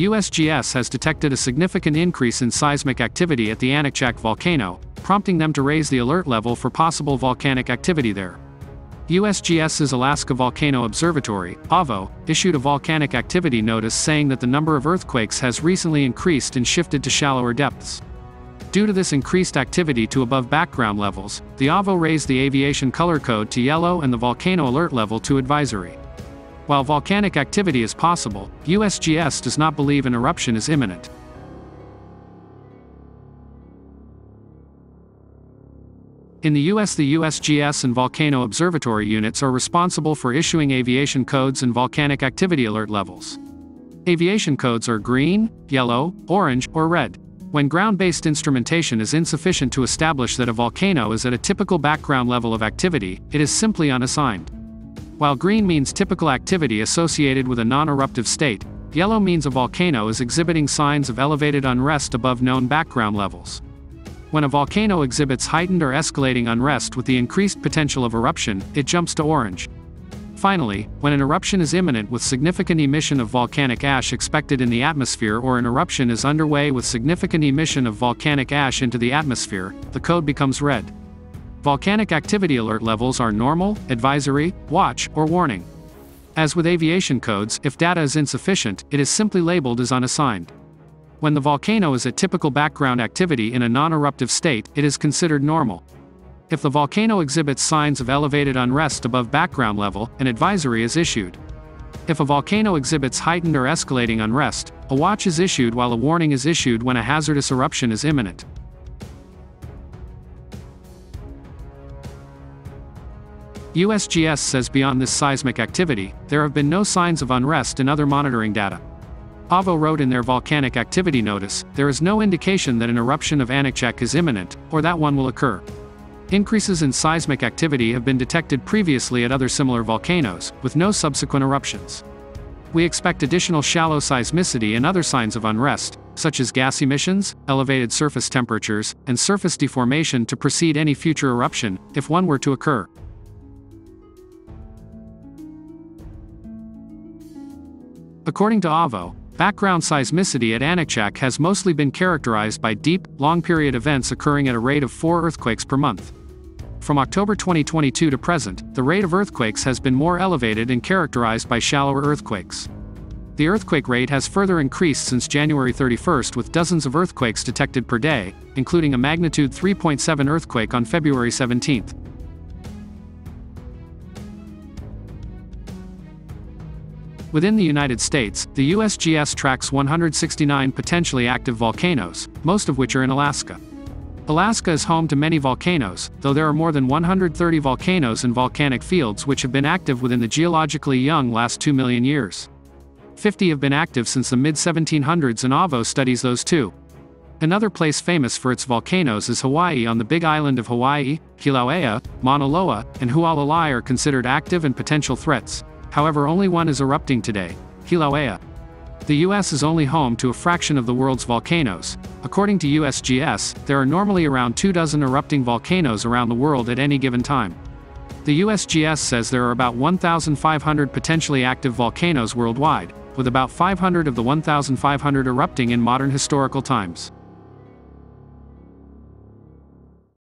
USGS has detected a significant increase in seismic activity at the Aniakchak volcano, prompting them to raise the alert level for possible volcanic activity there. USGS's Alaska Volcano Observatory, AVO, issued a volcanic activity notice saying that the number of earthquakes has recently increased and shifted to shallower depths. Due to this increased activity to above background levels, the AVO raised the aviation color code to yellow and the volcano alert level to advisory. While volcanic activity is possible, USGS does not believe an eruption is imminent. In the US, the USGS and Volcano Observatory units are responsible for issuing aviation codes and volcanic activity alert levels. Aviation codes are green, yellow, orange, or red. When ground based instrumentation is insufficient to establish that a volcano is at a typical background level of activity, it is simply unassigned. While green means typical activity associated with a non eruptive state, yellow means a volcano is exhibiting signs of elevated unrest above known background levels. When a volcano exhibits heightened or escalating unrest with the increased potential of eruption, it jumps to orange. Finally, when an eruption is imminent with significant emission of volcanic ash expected in the atmosphere or an eruption is underway with significant emission of volcanic ash into the atmosphere, the code becomes red. Volcanic activity alert levels are normal, advisory, watch, or warning. As with aviation codes, if data is insufficient, it is simply labeled as unassigned. When the volcano is at typical background activity in a non eruptive state, it is considered normal. If the volcano exhibits signs of elevated unrest above background level, an advisory is issued. If a volcano exhibits heightened or escalating unrest, a watch is issued while a warning is issued when a hazardous eruption is imminent. USGS says beyond this seismic activity, there have been no signs of unrest in other monitoring data. AVO wrote in their volcanic activity notice, there is no indication that an eruption of Aniakchak is imminent, or that one will occur. Increases in seismic activity have been detected previously at other similar volcanoes, with no subsequent eruptions. We expect additional shallow seismicity and other signs of unrest, such as gas emissions, elevated surface temperatures, and surface deformation to precede any future eruption, if one were to occur. According to AVO, background seismicity at Aniakchak has mostly been characterized by deep, long-period events occurring at a rate of four earthquakes per month. From October 2022 to present, the rate of earthquakes has been more elevated and characterized by shallower earthquakes. The earthquake rate has further increased since January 31 with dozens of earthquakes detected per day, including a magnitude 3.7 earthquake on February 17th. Within the United States, the USGS tracks 169 potentially active volcanoes, most of which are in Alaska. Alaska is home to many volcanoes, though there are more than 130 volcanoes and volcanic fields which have been active within the geologically young last 2 million years. 50 have been active since the mid 1700s, and AVO studies those too. Another place famous for its volcanoes is Hawaii on the big island of Hawaii, Kilauea, Mauna Loa, and Hualalai are considered active and potential threats, However, only one is erupting today Kilauea. The US is only home to a fraction of the world's volcanoes. According to USGS, there are normally around two dozen erupting volcanoes around the world at any given time. The USGS says there are about 1,500 potentially active volcanoes worldwide, with about 500 of the 1,500 erupting in modern historical times.